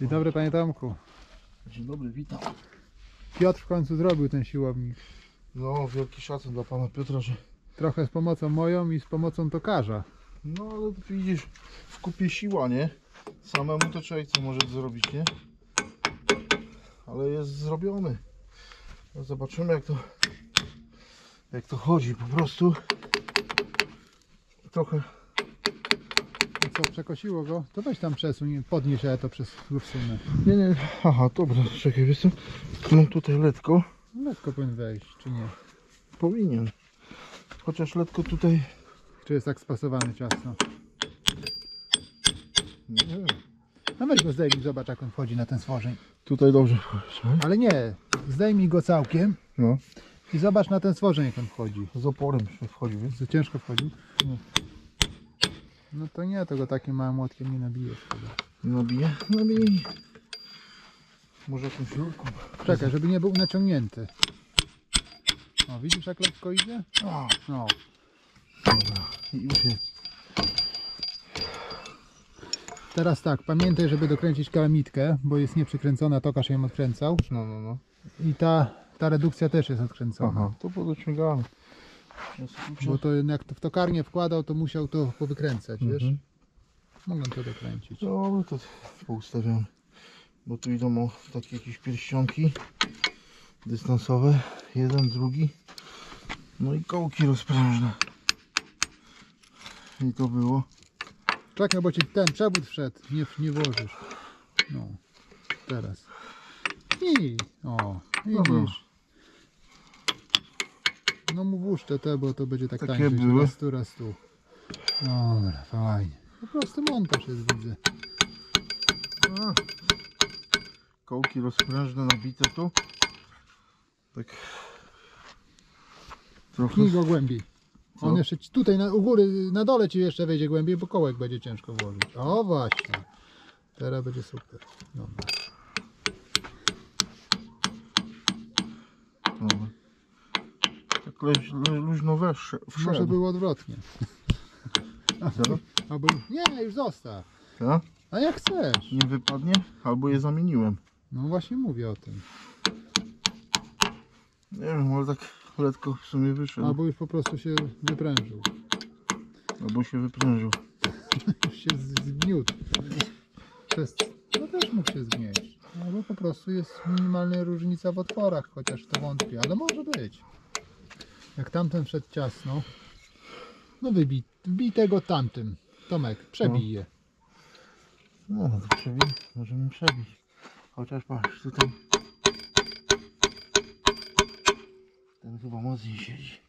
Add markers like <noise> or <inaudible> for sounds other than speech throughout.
Dzień dobry panie Tomku. Dzień dobry, witam. Piotr w końcu zrobił ten siłownik. No, wielki szacun dla pana Piotra, że... Trochę z pomocą moją i z pomocą tokarza. No, ale widzisz, w kupie siła, nie? Samemu to człowiek co może zrobić, nie? Ale jest zrobiony. No, zobaczymy jak to... Jak to chodzi, po prostu... Trochę... Co, przekosiło go? To weź tam przesuń, podnieś, a ja to przez wsunę. Nie, nie, aha, dobra, czekaj, wiesz co? Mam tutaj letko. Lekko powinien wejść, czy nie? Powinien. Chociaż letko tutaj... Czy jest tak spasowany ciasno? Nie wiem. No weź go zdejmij, zobacz jak on wchodzi na ten stworzeń. Tutaj dobrze wchodzi? Ale nie, zdejmij go całkiem No. i zobacz na ten stworzeń jak on wchodzi. Z oporem się wchodzi, więc... Ciężko wchodzi? Nie. No to nie, to go takim małym młotkiem nie nabijesz chyba. Nabije? Nabije. Może jakąś rurką. Czekaj, żeby nie był naciągnięty. O, widzisz jak lekko idzie? No. dobra. I już jest. Teraz tak, pamiętaj, żeby dokręcić kalamitkę, bo jest nieprzykręcona, tokarz ją odkręcał. No, no, no. I ta, ta redukcja też jest odkręcona. Aha, to podociągamy. Bo to jak to w tokarnię wkładał, to musiał to powykręcać, wiesz? Mhm. Mogę to dokręcić. Dobra, to poustawiamy. Bo tu idą o takie jakieś pierścionki dystansowe. Jeden, drugi. No i kołki rozprężne. I to było. Czekaj, bo ci ten przewód wszedł, nie, nie włożysz. No, teraz. I, o, Dobra. No mu włóż te, te, bo to będzie tak Takie były. Raz tu, raz tu. Dobra, fajnie. Po prostu montaż jest, widzę. A. Kołki rozprężne nabite tu. Tak. Trochę. Pchnij go głębiej. Co? On jeszcze ci- tutaj na, u góry, na dole ci jeszcze wejdzie głębiej, bo kołek będzie ciężko włożyć. O właśnie. Teraz będzie super. Dobra. Luźno wesz, wszedł. Może było odwrotnie. Co? <laughs> Albo, nie, już zostaw. Tak? A jak chcesz. Nie wypadnie? Albo je zamieniłem. No właśnie mówię o tym. Nie wiem, ale tak letko w sumie wyszedł. Albo już po prostu się wyprężył. Albo się wyprężył. <laughs> Już się zgniótł. Przez... No też mógł się zgnieść. Albo po prostu jest minimalna różnica w otworach, chociaż to wątpię, ale może być. Jak tamten wszedł ciasno, no wybij, wbij tego tamtym. Tomek, przebij je. No, no to przebij. Możemy przebić. Chociaż patrz, tutaj. Ten chyba mocniej siedzi.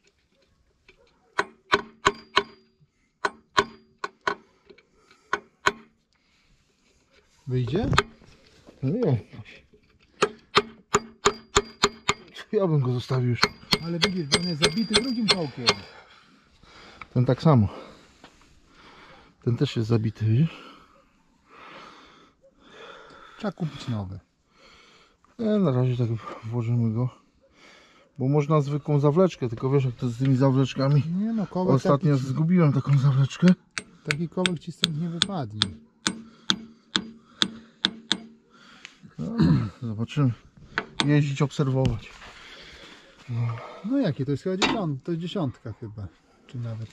Wyjdzie? No nie. Ja bym go zostawił już. Ale widzisz, on jest zabity drugim kołkiem. Ten tak samo. Ten też jest zabity, widzisz? Trzeba kupić nowy. Nie, na razie tak włożymy go. Bo można zwykłą zawleczkę, tylko wiesz jak to z tymi zawleczkami. Nie no, kołek Ostatnio taki, zgubiłem taką zawleczkę. taki kołek ci stąd nie wypadnie. Zobaczymy. Jeździć, obserwować. No jakie to jest chyba dziesiąt, to jest dziesiątka chyba. Czy nawet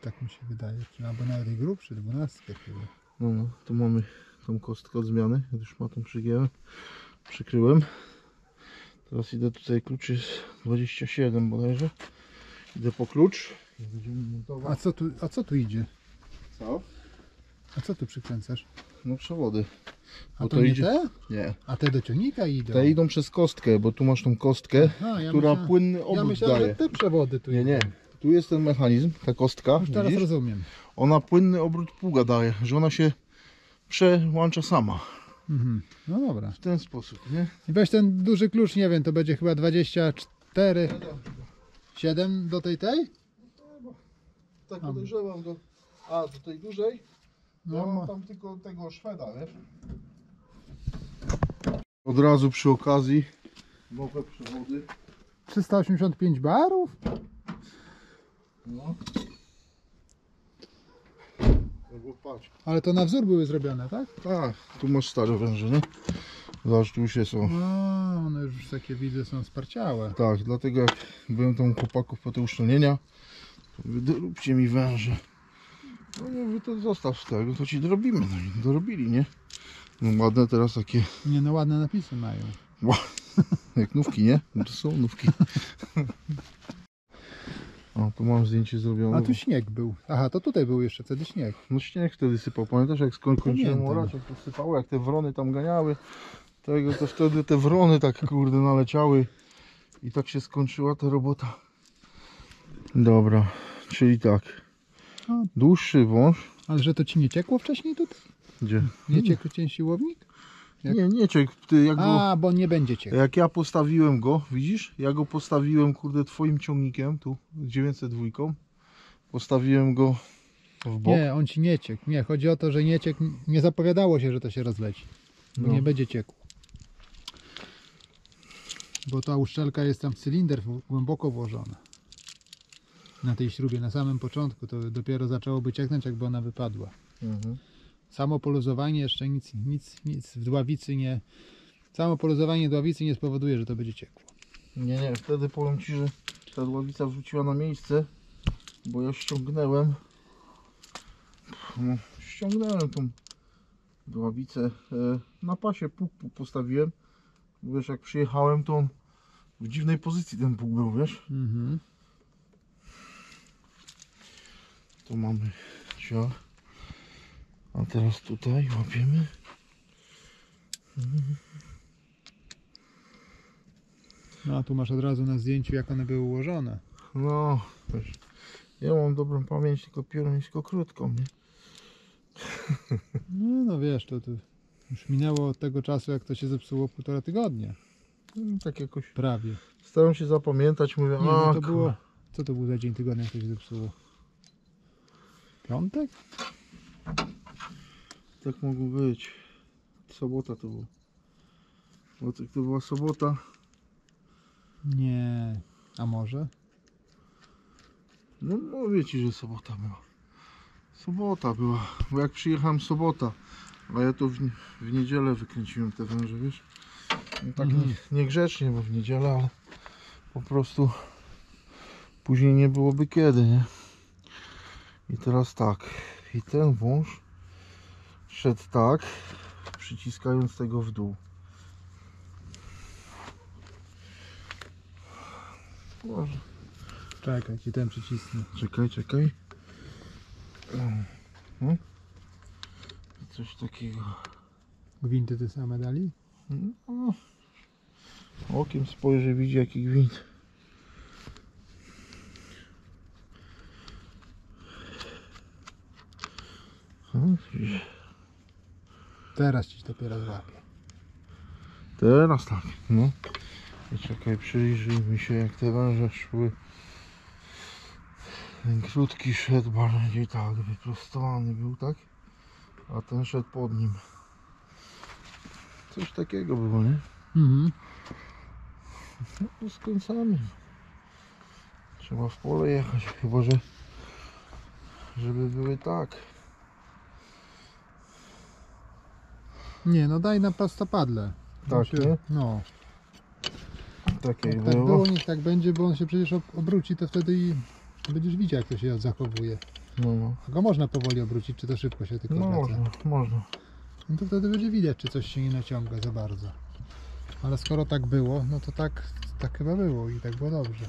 tak mi się wydaje. Czy albo nawet i grubszy, dwunastkę chyba. No, no, tu mamy tą kostkę od zmiany. Ja już ma tą przygięłem. Przykryłem. Teraz idę tutaj, klucz jest 27 bodajże. Idę po klucz. i Będziemy A co tu, a co tu idzie? Co? A co tu przykręcasz? No przewody. A Bo to, to nie idzie- te? Nie. A te do ciągnika idą? Te idą przez kostkę, bo tu masz tą kostkę, A, ja która myślałem- płynny Ja obrót myślałem, daje. że te przewody tu Nie, nie. Tu jest ten mechanizm, ta kostka. Już teraz widzisz? rozumiem. Ona płynny obrót pługa daje, że ona się przełącza sama. Mhm. No dobra. W ten sposób, nie? I weź ten duży klucz, nie wiem, to będzie chyba 24, 7 do tej tej? Tak A. podejrzewam do... A, do tej dużej? No, ma- mam tam tylko tego Szweda, wiesz? Od razu przy okazji nowe przewody. 385 barów? No. Albo patrz. Ale to na wzór były zrobione, tak? Tak, tu masz stare węże, nie? Zobacz, tu jest o. No, one już takie widzę są sparciałe. Tak, dlatego jak byłem tam chłopaków po te uszczelnienia, to mówię, doróbcie mi węże. No nie mówię, to zostaw z tego, to ci dorobimy. No i dorobili, nie? No ładne teraz takie, Nie no, ładne napisy mają. <laughs> jak nówki, nie? No to są nówki. <laughs> O, tu mam zdjęcie zrobione. A tu śnieg był. Aha, to tutaj był jeszcze wtedy śnieg. No śnieg wtedy sypał, pamiętasz jak skoń kończyłem orać, jak to sypało, jak te wrony tam ganiały, tego to wtedy te wrony tak kurde naleciały i tak się skończyła ta robota. Dobra, czyli tak, A, dłuższy wąż, ale że to ci nie ciekło wcześniej tutaj? gdzie? Nie ciekł ten siłownik? jak- Nie, nie ciek, ty jak go, A, bo nie będzie ciekł. jak ja postawiłem go, widzisz, ja go postawiłem kurde twoim ciągnikiem, tu 902, postawiłem go w bok. Nie, on ci nie ciekł. Nie, chodzi o to, że nie ciekł. Nie zapowiadało się, że to się rozleci. Bo No. nie będzie ciekł. Bo ta uszczelka jest tam w cylinder głęboko włożona. Na tej śrubie, na samym początku. To dopiero zaczęłoby cieknąć, jakby ona wypadła. Mhm. Samo poluzowanie jeszcze nic, nic, nic w dławicy nie. Samo poluzowanie dławicy nie spowoduje, że to będzie ciekło. Nie, nie, wtedy powiem Ci, że ta dławica wrzuciła na miejsce, bo ja ściągnąłem, no, ściągnąłem tą dławicę e, na pasie, pług pu- postawiłem, wiesz, jak przyjechałem, to on w dziwnej pozycji ten pług był, wiesz, Mhm. To mamy ciach, a teraz tutaj łapiemy, No a tu masz od razu na zdjęciu, jak one były ułożone. no, wiesz, ja mam dobrą pamięć, tylko piorunisko krótką, nie? No, no wiesz, to, to już minęło od tego czasu, jak to się zepsuło półtora tygodnia. No, tak jakoś Prawie. Staram się zapamiętać, mówię, Nie, a no to było. Co to był za dzień tygodnia, jak to się zepsuło? Piątek? tak mogło być. Sobota to było. Bo tak to była sobota. Nie. A może? No, no wiecie, że sobota była. Sobota była, bo jak przyjechałem sobota, a ja to w, w niedzielę wykręciłem te węże, wiesz? No, tak Mhm. nie, niegrzecznie, bo w niedzielę, ale po prostu później nie byłoby kiedy, nie? I teraz tak, i ten wąż szedł tak, przyciskając tego w dół. Może. Czekaj, ci ten przycisnę. Czekaj, czekaj. No. Coś takiego. Gwinty te same dali? No. Okiem spojrzy, widzi jaki gwint. Teraz ci dopiero złapię. Teraz tak, no. I czekaj, przyjrzyj mi się jak te węże szły. Ten krótki szedł bardziej tak, wyprostowany był, tak? A ten szedł pod nim. Coś takiego było, nie? Mhm. No to skręcamy. Trzeba w pole jechać, chyba że żeby były tak. Nie, no daj na prostopadle. Tak, Się-? No. Takie Jak tak było. było, niech tak będzie, bo on się przecież ob- obróci, to wtedy i będziesz widział, jak to się zachowuje. No, no. A Go można powoli obrócić, czy to szybko się tylko no zwraca? można, można. No to wtedy będzie widać, czy coś się nie naciąga za bardzo. Ale skoro tak było, no to tak, tak chyba było i tak było dobrze.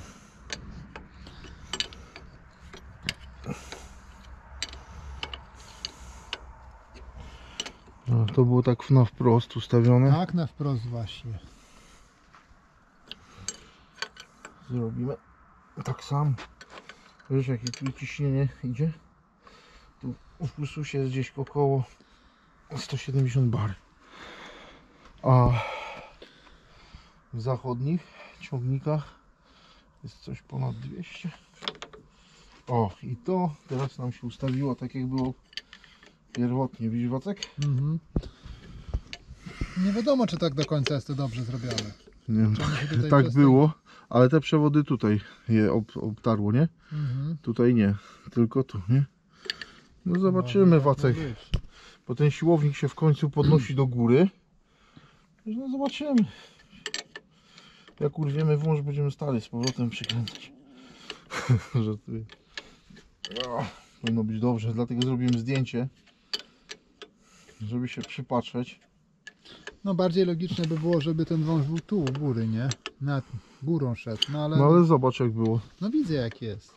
To było tak na wprost ustawione. Tak na wprost właśnie. Zrobimy tak samo. Wiesz jakie tu ciśnienie idzie? Tu w pulsusie jest gdzieś około 170 bar. A w zachodnich ciągnikach jest coś ponad 200. O i to teraz nam się ustawiło tak jak było pierwotnie. Widzisz Wacek? Mhm. Nie wiadomo, czy tak do końca jest to dobrze zrobione. Nie wiem, tutaj tak przez było, ale te przewody tutaj je ob, obtarło, nie? Mhm. Tutaj nie, tylko tu, nie? No zobaczymy Może Wacek, tak być. bo ten siłownik się w końcu podnosi do góry. No zobaczymy. Jak urwiemy wąż, będziemy stali z powrotem przykręcać. <laughs> Żartuję. Powinno być dobrze, dlatego zrobiłem zdjęcie. Żeby się przypatrzeć. No bardziej logiczne by było, żeby ten wąż był tu u góry, nie? Nad górą szedł, no ale No ale zobacz jak było. no widzę jak jest.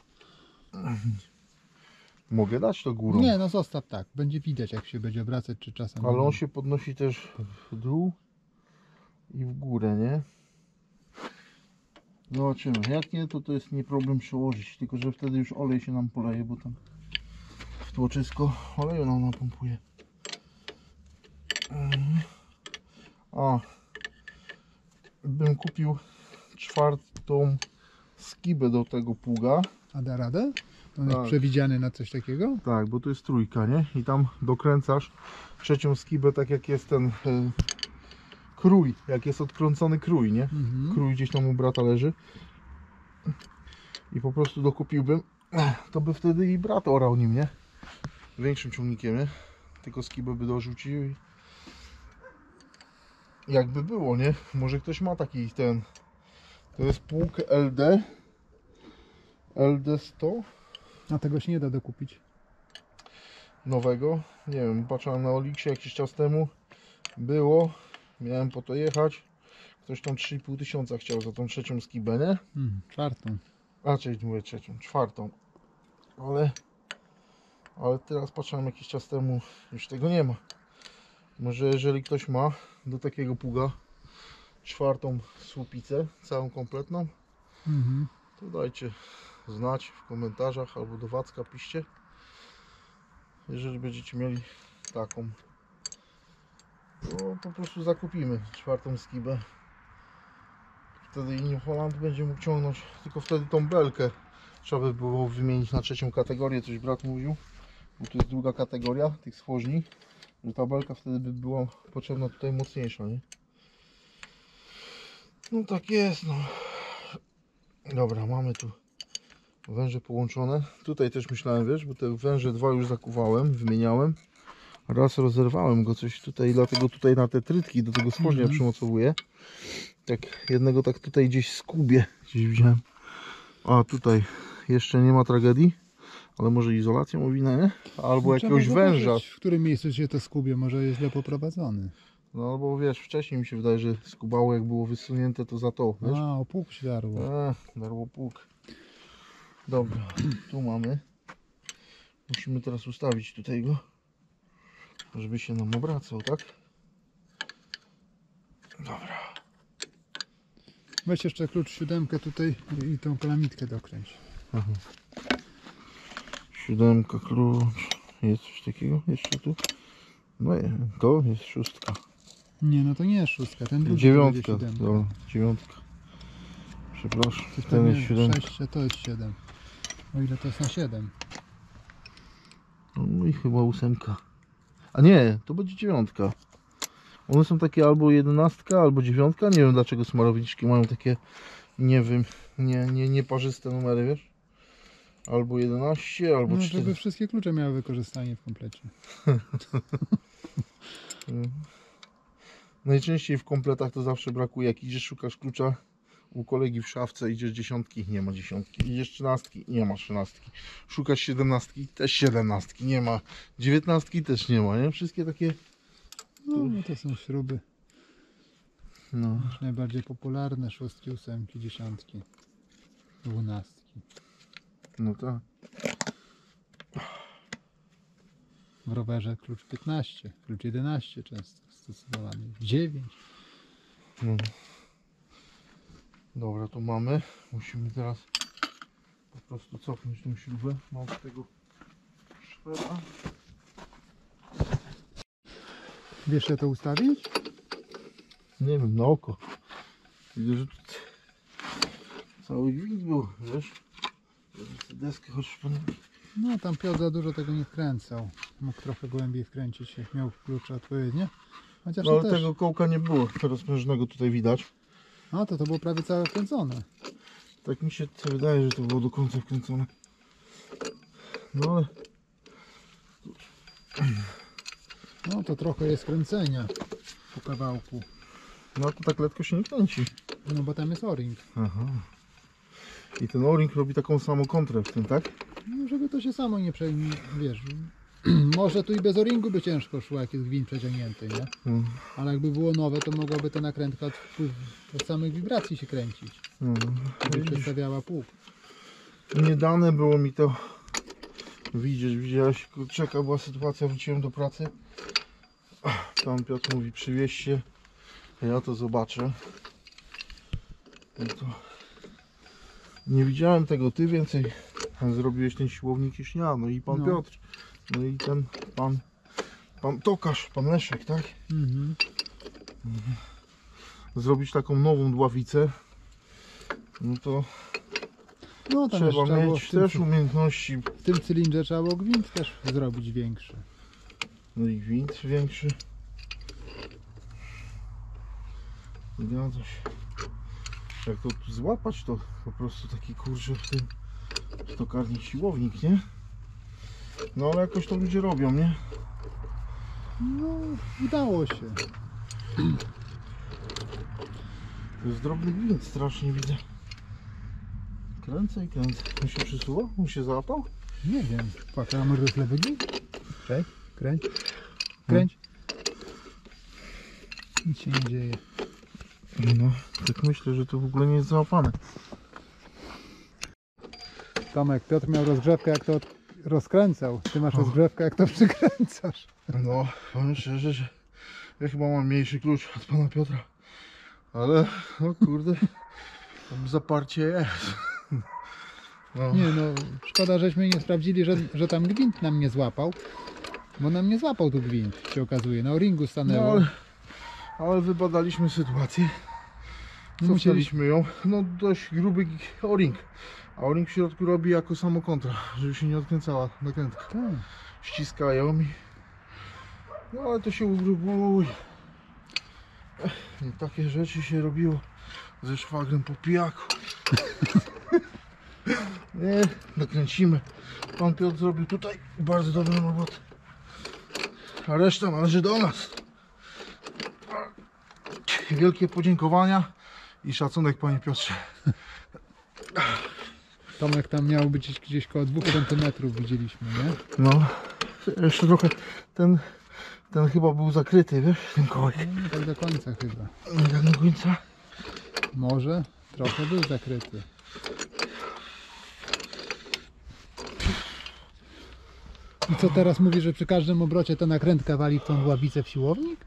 Mogę dać to górą. Nie, no zostaw tak. Będzie widać jak się będzie obracać, czy czasem... Ale on się podnosi też w dół i w górę, nie? Zobaczymy. Jak nie, to to jest nie problem przełożyć. Tylko, że wtedy już olej się nam poleje, bo tam w tłoczysko oleju nam napompuje. A, bym kupił czwartą skibę do tego pługa. A da radę? On jest Tak. przewidziany na coś takiego? Tak, bo to jest trójka, nie? I tam dokręcasz trzecią skibę, tak jak jest ten e, krój, jak jest odkręcony krój, nie? Mhm. Krój gdzieś tam u brata leży. I po prostu dokupiłbym, to by wtedy i brat orał nim, nie? Większym ciągnikiem, nie? Tylko skibę by dorzucił i jakby było, nie? Może ktoś ma taki ten, to jest pług LD LD 100 A tego się nie da dokupić. nowego. Nie wiem, patrzyłem na Oliksie jakiś czas temu. Było. Miałem po to jechać. Ktoś tam 3,5 tysiąca chciał za tą trzecią skibę, nie? Hmm, czwartą. Raczej mówię trzecią, czwartą. Ale ale teraz patrzyłem jakiś czas temu, już tego nie ma. Może jeżeli ktoś ma do takiego pługa czwartą słupicę, całą kompletną, Mhm. to dajcie znać w komentarzach albo do Wacka piszcie. Jeżeli będziecie mieli taką, to po prostu zakupimy czwartą skibę. Wtedy New Holland będzie mógł ciągnąć, tylko wtedy tą belkę trzeba by było wymienić na trzecią kategorię, coś brat mówił, bo to jest druga kategoria tych schoźni, że ta belka wtedy by była potrzebna tutaj mocniejsza, nie? No tak jest, no. Dobra, mamy tu węże połączone. Tutaj też myślałem, wiesz, bo te węże dwa już zakuwałem, wymieniałem. Raz rozerwałem go coś tutaj, dlatego tutaj na te trytki do tego spożnia Mhm. przymocowuję. Tak, jednego tak tutaj gdzieś skubię, gdzieś widziałem. A tutaj jeszcze nie ma tragedii, ale może izolacją owinę? Albo No, jakiegoś węża. W którym miejscu się to skubie, może jest źle poprowadzony. No albo wiesz, wcześniej mi się wydaje, że skubało jak było wysunięte to za to, wiesz? A, o pół się darło. Eee, darło pług. Dobra, tu mamy. Musimy teraz ustawić tutaj go, żeby się nam obracał, tak? Dobra. Weź jeszcze klucz siódemkę tutaj i- i tą kalamitkę dokręć. Aha. Siódemka, klucz. Jest coś takiego jeszcze tu? No nie, to jest szóstka. Nie, no to nie jest szóstka, ten drugi to Dziewiątka, będzie siódemka. dobra, dziewiątka. Przepraszam, Coś ten pewnie jest siódemka. to jest siedem. O ile to jest na siedem. No i chyba ósemka. A nie, to będzie dziewiątka. One są takie albo jedenastka, albo dziewiątka. Nie wiem dlaczego smarowiczki mają takie, nie wiem, nie, nie, nieparzyste numery, wiesz? Albo 11, albo No, 4. żeby wszystkie klucze miały wykorzystanie w komplecie. <laughs> Najczęściej w kompletach to zawsze brakuje. Jak idziesz, szukasz klucza u kolegi w szafce, idziesz dziesiątki, nie ma dziesiątki. Idziesz trzynastki, nie ma trzynastki. Szukasz siedemnastki, też siedemnastki, nie ma. Dziewiętnastki też nie ma, nie? Wszystkie takie, No, no to są śruby no. najbardziej popularne. Szóstki, ósemki, dziesiątki, dwunastki. No tak. W rowerze klucz 15, klucz 11 często stosowany. 9. No. Dobra, to mamy. Musimy teraz po prostu cofnąć tą śrubę. Mam tego szweda. Wiesz jak to ustawić? Nie wiem, na oko. Widzę, że tu cały gwint był, wiesz? Tę deskę chociaż pan... No tam Piotr za dużo tego nie wkręcał. Mógł trochę głębiej wkręcić, jak miał klucze odpowiednie. Chociaż No ale też. tego kołka nie było rozprężnego tutaj widać. A to to było prawie całe wkręcone. Tak mi się wydaje, że to było do końca wkręcone. No ale No to trochę jest kręcenia po kawałku. No to tak letko się nie kręci. No bo tam jest o-ring. Aha. I ten o-ring robi taką samą kontrę w tym, tak? No żeby to się samo nie przejmie, wiesz. <clears throat> Może tu i bez o-ringu by ciężko szło, jak jest gwint przeciągnięty, nie? Mm. Ale jakby było nowe, to mogłaby ta nakrętka od, od samych wibracji się kręcić. Żeby Widzisz, przedstawiała pług. Nie dane było mi to widzieć, widziałeś, czeka była sytuacja, wróciłem do pracy. Tam Piotr mówi przywieźcie, ja to zobaczę. No to nie widziałem tego, ty więcej zrobiłeś ten siłownik niż ja, no i pan No. Piotr, no i ten pan, pan Tokarz, pan Leszek, tak? Mhm. Zrobić taką nową dławicę, no to No trzeba trzeba mieć w tym, też umiejętności w tym cylindrze trzeba było gwint też zrobić większy. No i gwint większy. Zgadza się. Jak to złapać, to po prostu taki kurczę w tym w tokarni siłownik, nie? No ale jakoś to ludzie robią, nie? No, udało się. To jest drobny gwint, strasznie widzę. Kręcę i kręcę. On się przysuwa? On się załapał? Nie wiem. Patrz, a może lewy gwint? Cześć, kręć. Kręć. Nic się nie dzieje. No, tak myślę, że to w ogóle nie jest załapane. Tomek, Piotr miał rozgrzewkę jak to rozkręcał. Ty masz O. rozgrzewkę jak to <laughs> przykręcasz. No, powiem szczerze, że ja chyba mam mniejszy klucz od pana Piotra. Ale, no kurde, tam zaparcie jest. No, Nie no, szkoda, żeśmy nie sprawdzili, że, że tam gwint nam nie złapał. Bo nam nie złapał tu gwint, się okazuje. Na ringu no stanęło. ale, ale wybadaliśmy sytuację. Musieli- Cofnęliśmy ją. No dość gruby o-ring. A o-ring w środku robi jako samokontra, żeby się nie odkręcała nakrętka. Tak. Ściskają mi. No ale to się ugrubuje. I takie rzeczy się robiło ze szwagrem po pijaku. <laughs> Nie, nakręcimy. Pan Piotr zrobił tutaj bardzo dobrą robotę. A reszta należy do nas. Wielkie podziękowania i szacunek panie Piotrze. Tomek tam miał być gdzieś, koło 2 cm widzieliśmy, nie? No, jeszcze trochę ten, ten chyba był zakryty, wiesz, ten kołek. No, tak do końca chyba. Nie tak do końca. Może trochę był zakryty. I co teraz mówi, że przy każdym obrocie ta nakrętka wali w tą ławicę w siłownik?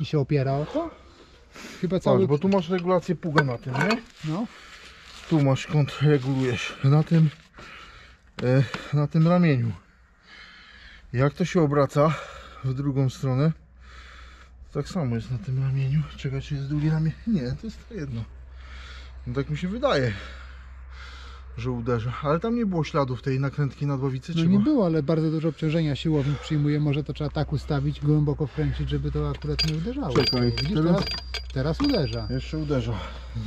I się opiera o to? Chyba cały... Patrz, bo tu masz regulację pługa na tym, nie? No, Tu masz kąt regulujesz. Na tym, e, na tym ramieniu. Jak to się obraca w drugą stronę, tak samo jest na tym ramieniu. Czekaj, czy jest drugie ramię? Nie, to jest to jedno. No tak mi się wydaje, że uderza. Ale tam nie było śladów tej nakrętki na dławicy, no czy nie było? było, ale bardzo dużo obciążenia siłownik przyjmuje. Może to trzeba tak ustawić, głęboko wkręcić, żeby to akurat nie uderzało. Czekaj, Widzisz, teraz- teraz, teraz uderza. Jeszcze uderza.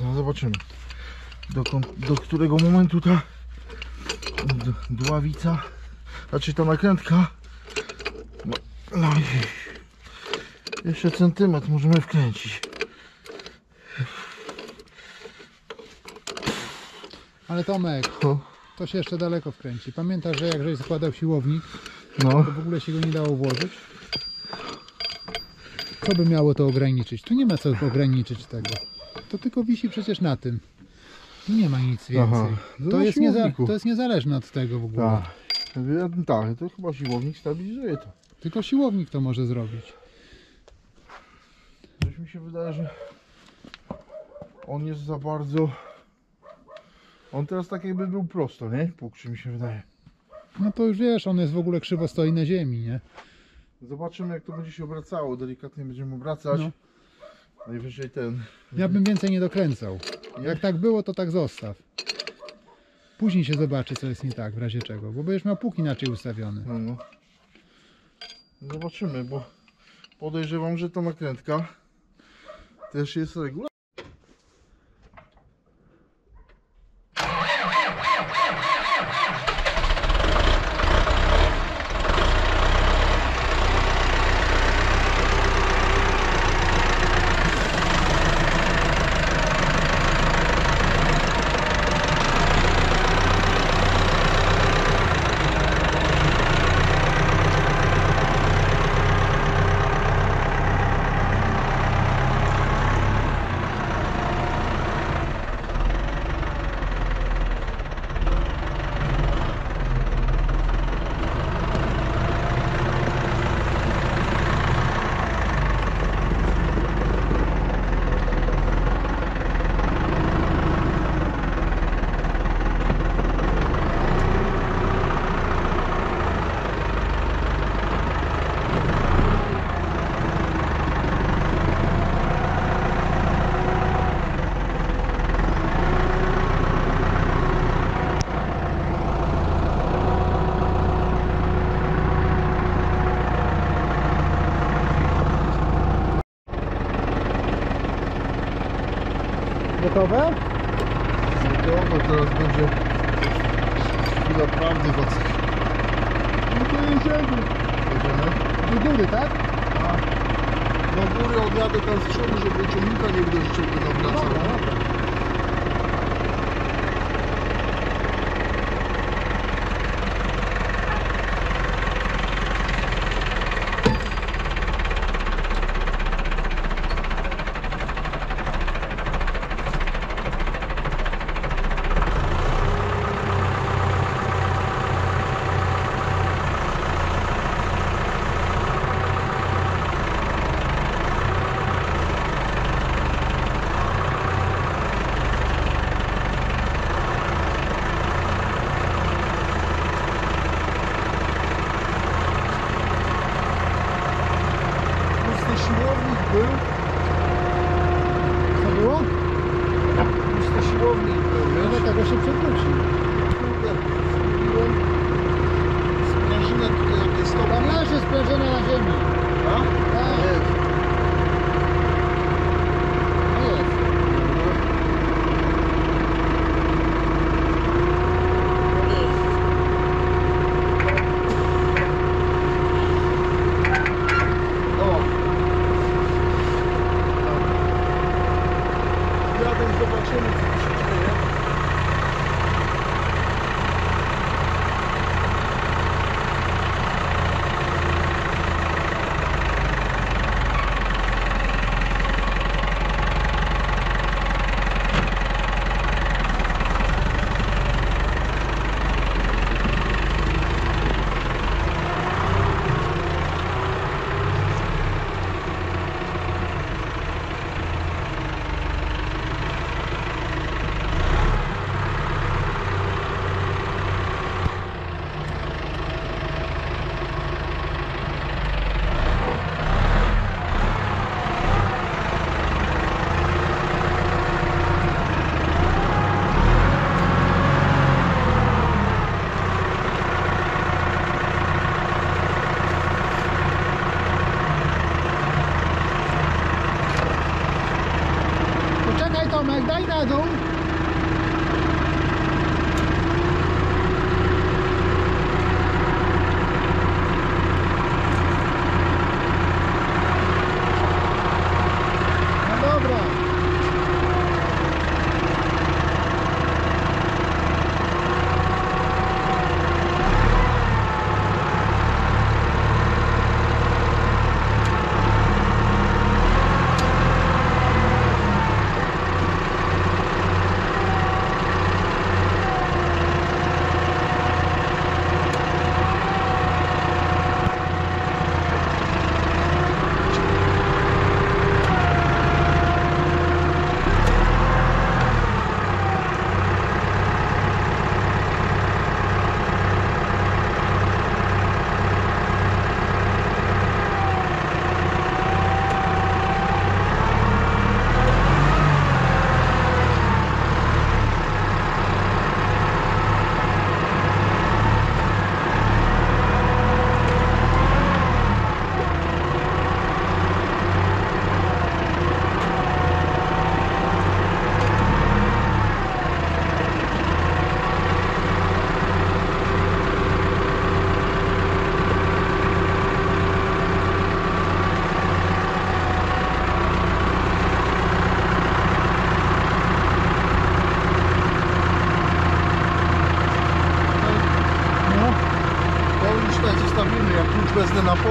No, zobaczymy. Dokąd, do którego momentu ta d- dławica, znaczy ta nakrętka. No, no i jeszcze centymetr możemy wkręcić. Ale Tomek, O, to się jeszcze daleko wkręci. Pamiętasz, że jak żeś zakładał siłownik, no, to w ogóle się go nie dało włożyć? Co by miało to ograniczyć? Tu nie ma co ograniczyć tego. To tylko wisi przecież na tym. Tu nie ma nic więcej. Aha. No To, na jest siłowniku. to jest niezależne od tego w ogóle. tak. Ja- Tak, to chyba siłownik stabilizuje to. Tylko siłownik to może zrobić. Coś mi się wydaje, że on jest za bardzo. On teraz tak jakby był prosto, nie? Pług, czy mi się wydaje. No to już wiesz, on jest w ogóle krzywo stoi na ziemi, nie? Zobaczymy jak to będzie się obracało. Delikatnie będziemy obracać. No. Najwyżej ten. Ja bym więcej nie dokręcał. Jak tak było, to tak zostaw. Później się zobaczy, co jest nie tak, w razie czego, bo będziesz miał pług inaczej ustawiony. No, no. Zobaczymy, bo podejrzewam, że ta nakrętka też jest regularna. Gotowe? Gotowe, teraz będzie chwila prawdy wacek. No to jedziemy. Jedziemy? Do góry, tak? Do góry odjadę tam z przodu, żeby ciągnika nie uderzyć, jak będą wracał. dobra. Pusty siłownik był. Co było? Był, No wiesz? do tego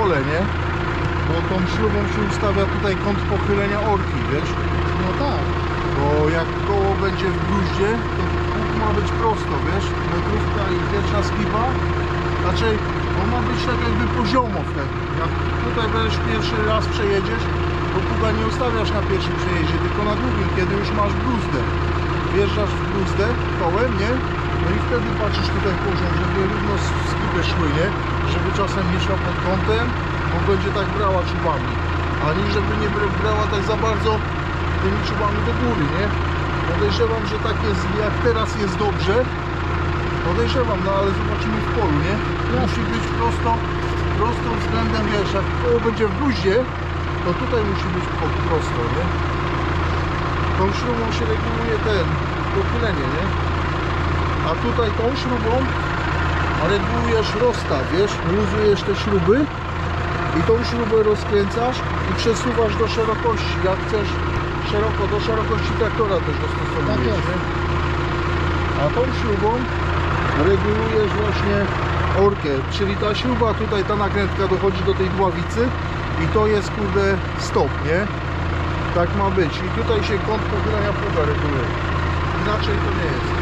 pole, nie? Bo tą śrubą się ustawia tutaj kąt pochylenia orki, wiesz? no tak. Bo jak koło będzie w gruździe, to kół ma być prosto, wiesz? Metrówka i pierwsza skipa. Znaczy, on ma być tak jakby poziomo wtedy. Jak tutaj będziesz pierwszy raz przejedziesz, to pługa nie ustawiasz na pierwszym przejeździe, tylko na drugim, kiedy już masz bruzdę. Wjeżdżasz w bruzdę kołem, nie? No i wtedy patrzysz tutaj poziom, żeby równo skipy szły, nie? Żeby czasem nie szła pod kątem, bo będzie tak brała czubami. Ani żeby nie bra- brała tak za bardzo tymi czubami do góry, nie? Podejrzewam, że tak jest, jak teraz jest dobrze. Podejrzewam, no ale zobaczymy w polu, nie? Musi być prosto, prosto względem, wiesz, jak koło będzie w bluzie, to tutaj musi być prosto, nie? tą śrubą się reguluje ten, pochylenie, nie? A tutaj tą śrubą regulujesz rozstaw, wiesz? Luzujesz te śruby i tą śrubę rozkręcasz i przesuwasz do szerokości. Jak chcesz szeroko, do szerokości traktora też Tak dostosowujesz, nie? A tą śrubą regulujesz właśnie orkę, czyli ta śruba tutaj, ta nakrętka dochodzi do tej dławicy i to jest kurde stop, nie? Tak ma być. I tutaj się kąt pochylenia pługa reguluje. Inaczej to nie jest.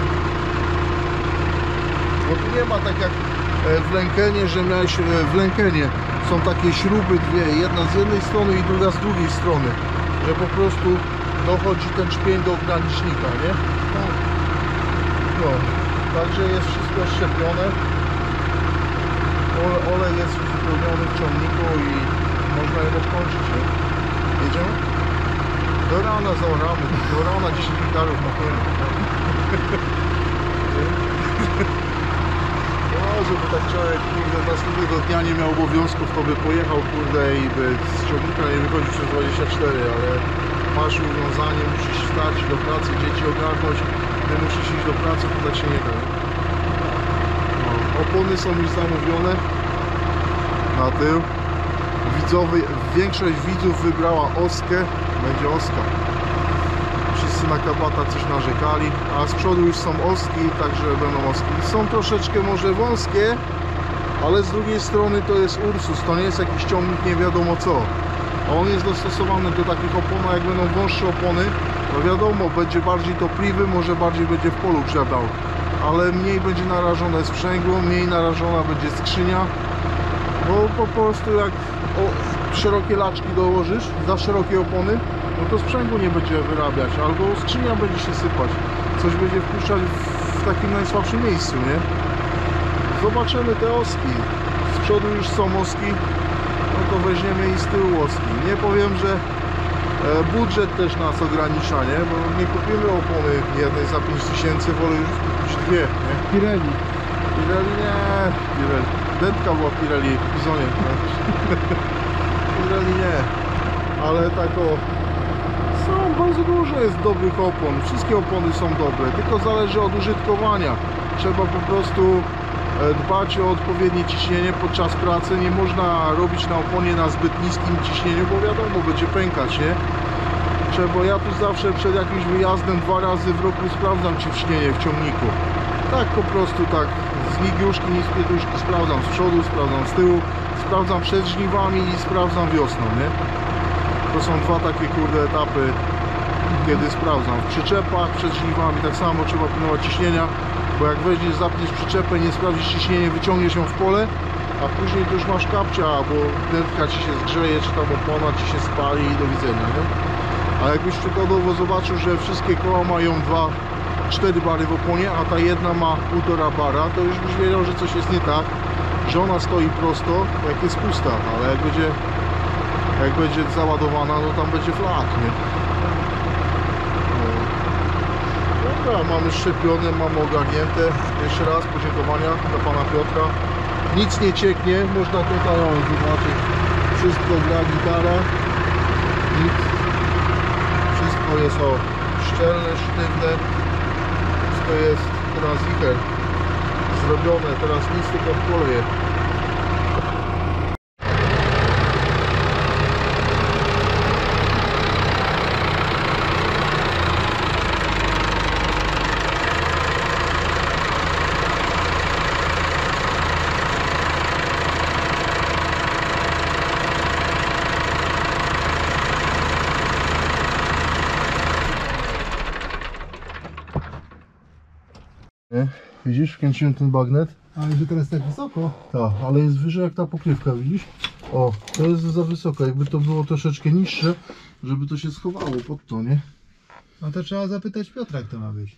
Bo tu nie ma tak jak e, w Lenkenie, że miałeś e, w Lenkenie są takie śruby dwie, jedna z jednej strony i druga z drugiej strony, że po prostu dochodzi ten szpień do ogranicznika, nie? Tak. No, także jest wszystko szczepione. Ole, olej jest uzupełniony w ciągniku i można je dokończyć. Nie? Jedziemy? Do rana zaoramy, do rana 10 hektarów na pewno. No, żeby tak człowiek kurde, następnego dnia nie miał obowiązków, to by pojechał kurde i by z ciągnika nie wychodził przez 24, ale masz uwiązanie, musisz wstać do pracy, dzieci ogarnąć, ty musisz iść do pracy, to tak się nie da. No, opony są już zamówione na tył. Widzowie, większość widzów wybrała Oskę, będzie Oska. Na kabata coś narzekali, a z przodu już są oski, także będą oski. Są troszeczkę może wąskie, ale z drugiej strony to jest Ursus, to nie jest jakiś ciągnik nie wiadomo co. A on jest dostosowany do takich opon, jak będą wąższe opony, no wiadomo, będzie bardziej topliwy, może bardziej będzie w polu grzebał, ale mniej będzie narażone sprzęgło, mniej narażona będzie skrzynia, bo po prostu jak o, szerokie laczki dołożysz, za szerokie opony, no to sprzęgło nie będzie wyrabiać, albo skrzynia będzie się sypać, coś będzie wpuszczać w, w takim najsłabszym miejscu, nie? Zobaczymy te oski. Z przodu już są oski, no to weźmiemy i z tyłu oski. Nie powiem, że e, budżet też nas ogranicza, nie? Bo nie kupimy opony jednej za 5000, wolę już kupić dwie, nie? Pirelli. Pirelli nie, Pirelli. Dętka była Pirelli, w Bizonie. <laughs> Pirelli nie, ale tak o... Są bardzo dużo jest dobrych opon, wszystkie opony są dobre, tylko zależy od użytkowania. Trzeba po prostu e, dbać o odpowiednie ciśnienie podczas pracy. Nie można robić na oponie na zbyt niskim ciśnieniu, bo wiadomo, będzie pękać, nie? Trzeba, ja tu zawsze przed jakimś wyjazdem dwa razy w roku sprawdzam ciśnienie w ciągniku. Tak po prostu tak z migiuszki, ni z pietuszki sprawdzam z przodu, sprawdzam z tyłu, sprawdzam przed żniwami i sprawdzam wiosną, nie? To są dwa takie kurde etapy, kiedy sprawdzam. W przyczepach przed żniwami tak samo trzeba pilnować ciśnienia, bo jak weźmiesz, zapniesz przyczepę, nie sprawdzisz ciśnienie, wyciągniesz ją w pole, a później to już masz kapcia, bo dętka ci się zgrzeje, czy tam opona ci się spali i do widzenia, nie? A jakbyś przykładowo zobaczył, że wszystkie koła mają dwa, cztery bary w oponie, a ta jedna ma półtora bara, to już byś wiedział, że coś jest nie tak, że ona stoi prosto, jak jest pusta, ale jak będzie, jak będzie załadowana, no tam będzie flak, nie? Dobra, mamy szczepione, mamy ogarnięte. Jeszcze raz podziękowania dla Pana Piotra. Nic nie cieknie, można tutaj zobaczyć. Wszystko gra gitara. Nic. Wszystko jest o szczelne, sztywne. Wszystko jest teraz wicher zrobione, teraz nic tylko w polowie. Nie? Widzisz, wkręciłem ten bagnet. Ale że teraz tak wysoko. Tak, ale jest wyżej jak ta pokrywka, widzisz? O, to jest za wysoko, jakby to było troszeczkę niższe, żeby to się schowało pod to, nie? No to trzeba zapytać Piotra, jak to ma być.